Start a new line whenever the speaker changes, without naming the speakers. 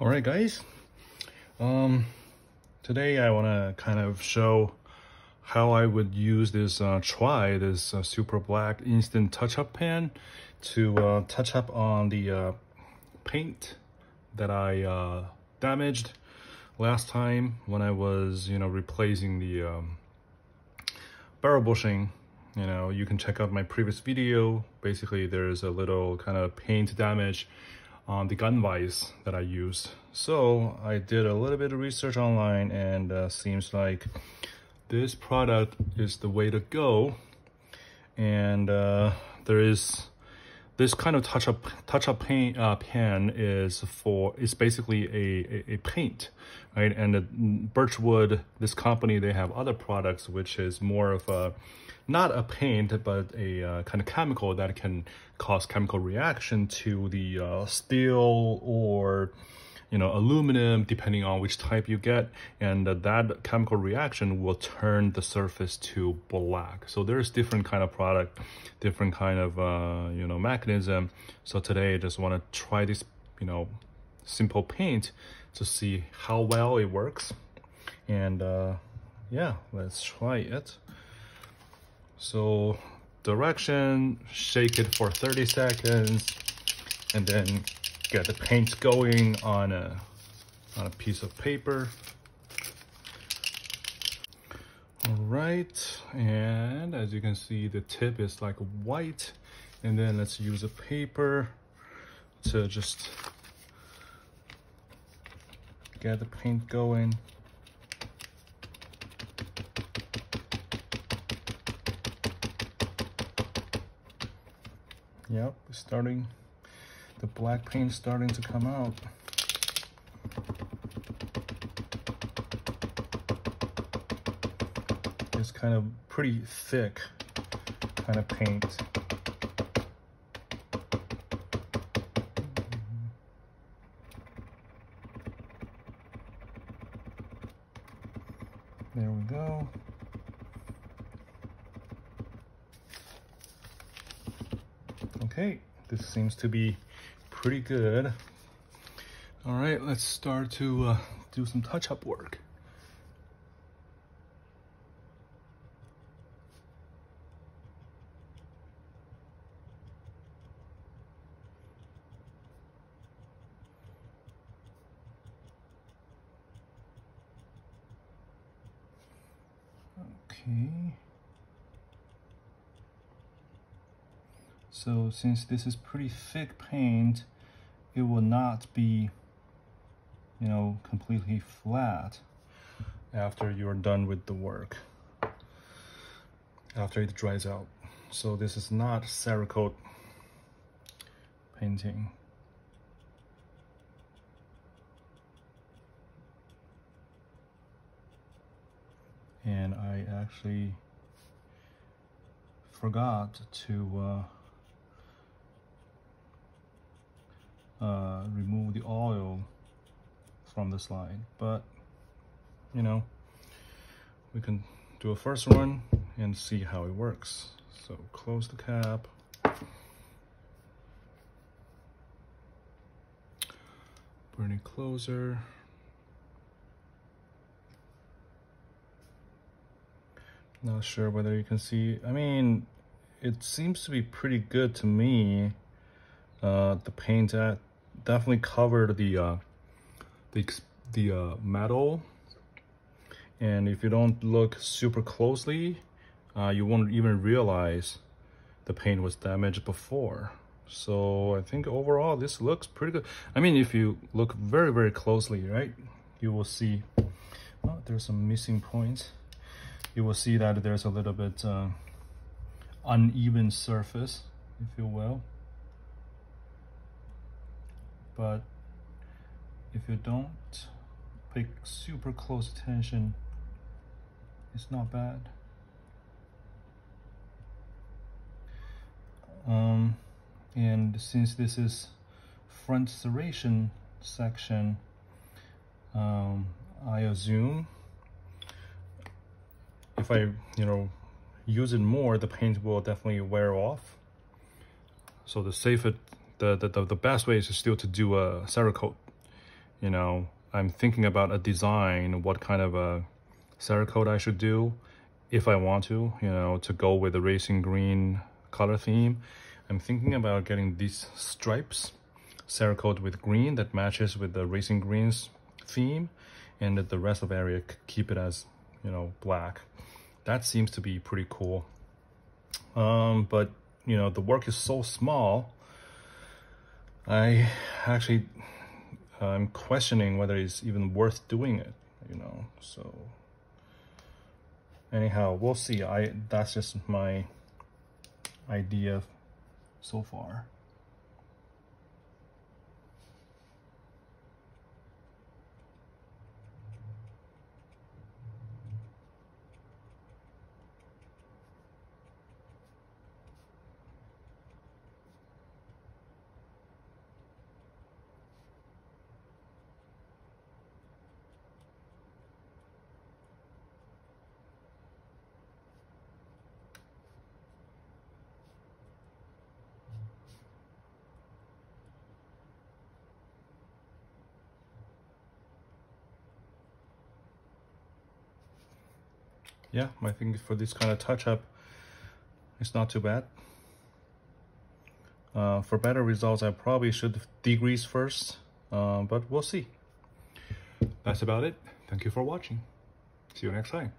all right guys. Um today i want to kind of show how i would use this uh try this uh, super black instant touch-up pen to uh, touch up on the uh, paint that i uh damaged last time when i was you know replacing the um barrel bushing. You know you can check out my previous video. Basically there's a little kind of paint damage on the gun vise that I used. So I did a little bit of research online and uh, seems like this product is the way to go. And uh, there is this kind of touch-up touch-up paint uh, pen is for it's basically a, a, a paint, right? And Birchwood, this company, they have other products which is more of a not a paint, but a uh, kind of chemical that can cause chemical reaction to the uh, steel or you know aluminum depending on which type you get and uh, that chemical reaction will turn the surface to black. So there's different kind of product different kind of uh, you know mechanism. So today i just want to try this you know simple paint to see how well it works. And uh, yeah let's try it. So direction, shake it for 30 seconds, and then get the paint going on a, on a piece of paper. All right, and as you can see, the tip is like white. And then let's use a paper to just get the paint going. Yep, starting, the black paint starting to come out. It's kind of pretty thick kind of paint. There we go. Okay, this seems to be pretty good. All right, let's start to uh, do some touch-up work. Okay. So since this is pretty thick paint, it will not be, you know, completely flat after you're done with the work, after it dries out. So this is not Cerakote painting. And I actually forgot to uh, uh, remove the oil from the slide. But you know we can do a first run and see how it works. So close the cap. Bring it closer. Not sure whether you can see. I mean it seems to be pretty good to me uh, the paint at definitely covered the uh, the the uh, metal. And if you don't look super closely uh, you won't even realize the paint was damaged before. So I think overall this looks pretty good. I mean if you look very very closely right you will see oh, there's some missing points. You will see that there's a little bit uh, uneven surface if you will but if you don't pay super close attention, it's not bad. Um, and since this is front serration section, um, I assume if I, you know, use it more, the paint will definitely wear off. So the safer the, the, the, best way is still to do a Cerakote you know, I'm thinking about a design, what kind of a Cerakote I should do if I want to, you know, to go with the racing green color theme. I'm thinking about getting these stripes, Cerakote with green that matches with the racing greens theme and that the rest of the area keep it as, you know, black. That seems to be pretty cool. Um, but, you know, the work is so small, I actually, I'm questioning whether it's even worth doing it, you know, so anyhow, we'll see. I That's just my idea so far. Yeah, I think for this kind of touch-up, it's not too bad. Uh, for better results, I probably should degrease first, uh, but we'll see. That's about it. Thank you for watching. See you next time.